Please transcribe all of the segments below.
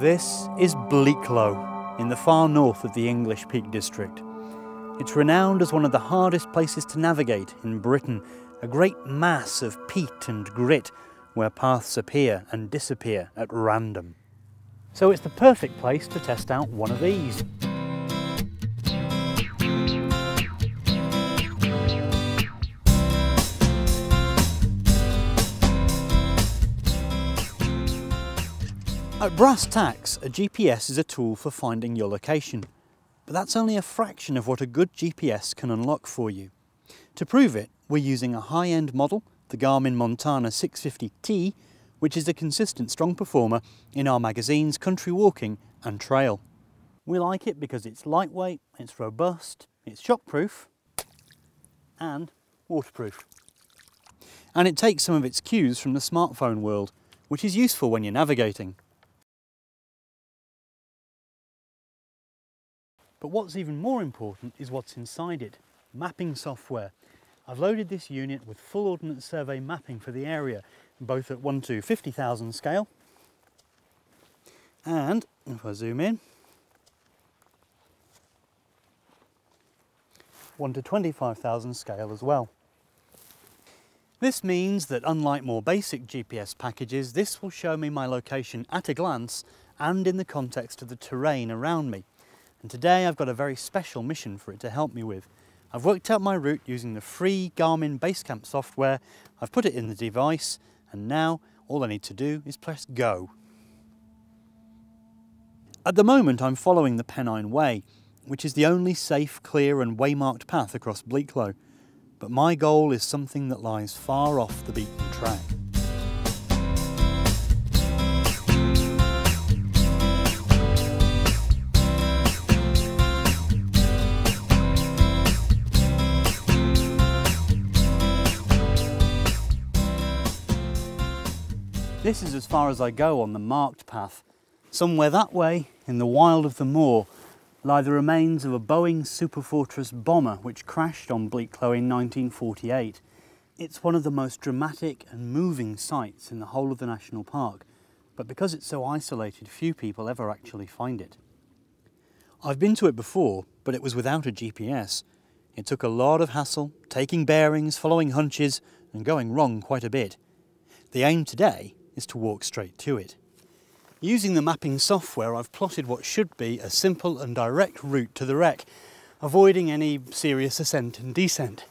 This is Bleaklow in the far north of the English Peak District. It's renowned as one of the hardest places to navigate in Britain, a great mass of peat and grit where paths appear and disappear at random. So it's the perfect place to test out one of these. At brass tacks, a GPS is a tool for finding your location. But that's only a fraction of what a good GPS can unlock for you. To prove it, we're using a high-end model, the Garmin Montana 650T, which is a consistent strong performer in our magazines Country Walking and Trail. We like it because it's lightweight, it's robust, it's shockproof and waterproof. And it takes some of its cues from the smartphone world, which is useful when you're navigating. But what's even more important is what's inside it, mapping software. I've loaded this unit with full Ordnance Survey mapping for the area, both at 1 to 50,000 scale, and if I zoom in, 1 to 25,000 scale as well. This means that unlike more basic GPS packages, this will show me my location at a glance and in the context of the terrain around me. And today I've got a very special mission for it to help me with. I've worked out my route using the free Garmin Basecamp software, I've put it in the device, and now all I need to do is press go. At the moment I'm following the Pennine Way, which is the only safe, clear and waymarked path across Bleaklow. But my goal is something that lies far off the beaten track. This is as far as I go on the marked path. Somewhere that way, in the wild of the moor, lie the remains of a Boeing Superfortress bomber which crashed on Bleaklow in 1948. It's one of the most dramatic and moving sights in the whole of the national park, but because it's so isolated, few people ever actually find it. I've been to it before, but it was without a GPS. It took a lot of hassle, taking bearings, following hunches, and going wrong quite a bit. The aim today is to walk straight to it. Using the mapping software, I've plotted what should be a simple and direct route to the wreck, avoiding any serious ascent and descent.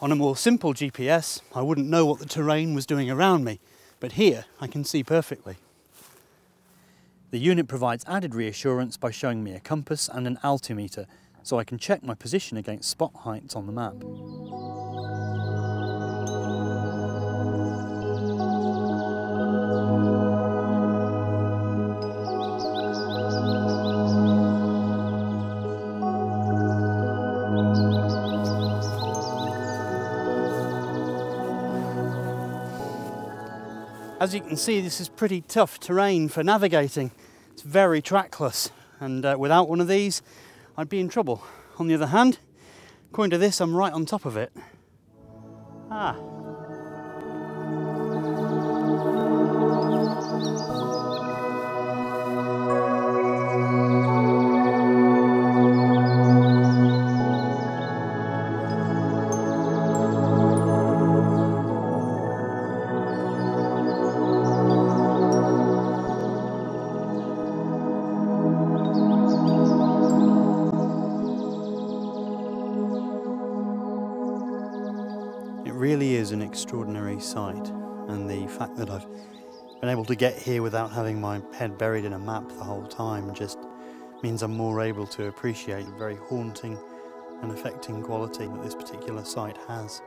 On a more simple GPS, I wouldn't know what the terrain was doing around me, but here I can see perfectly. The unit provides added reassurance by showing me a compass and an altimeter, so I can check my position against spot heights on the map. As you can see, this is pretty tough terrain for navigating. It's very trackless, and uh, without one of these, I'd be in trouble. On the other hand, according to this, I'm right on top of it. Ah, really is an extraordinary sight and the fact that I've been able to get here without having my head buried in a map the whole time just means I'm more able to appreciate the very haunting and affecting quality that this particular site has.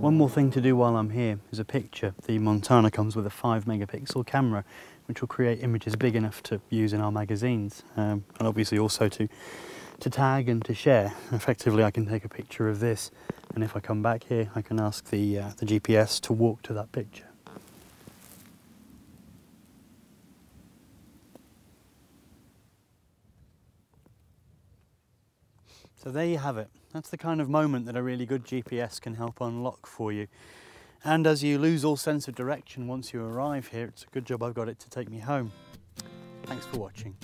One more thing to do while I'm here is a picture. The Montana comes with a 5 megapixel camera which will create images big enough to use in our magazines um, and obviously also to to tag and to share. Effectively I can take a picture of this and if I come back here I can ask the, uh, the GPS to walk to that picture. So there you have it. That's the kind of moment that a really good GPS can help unlock for you. And as you lose all sense of direction once you arrive here, it's a good job I've got it to take me home. Thanks for watching.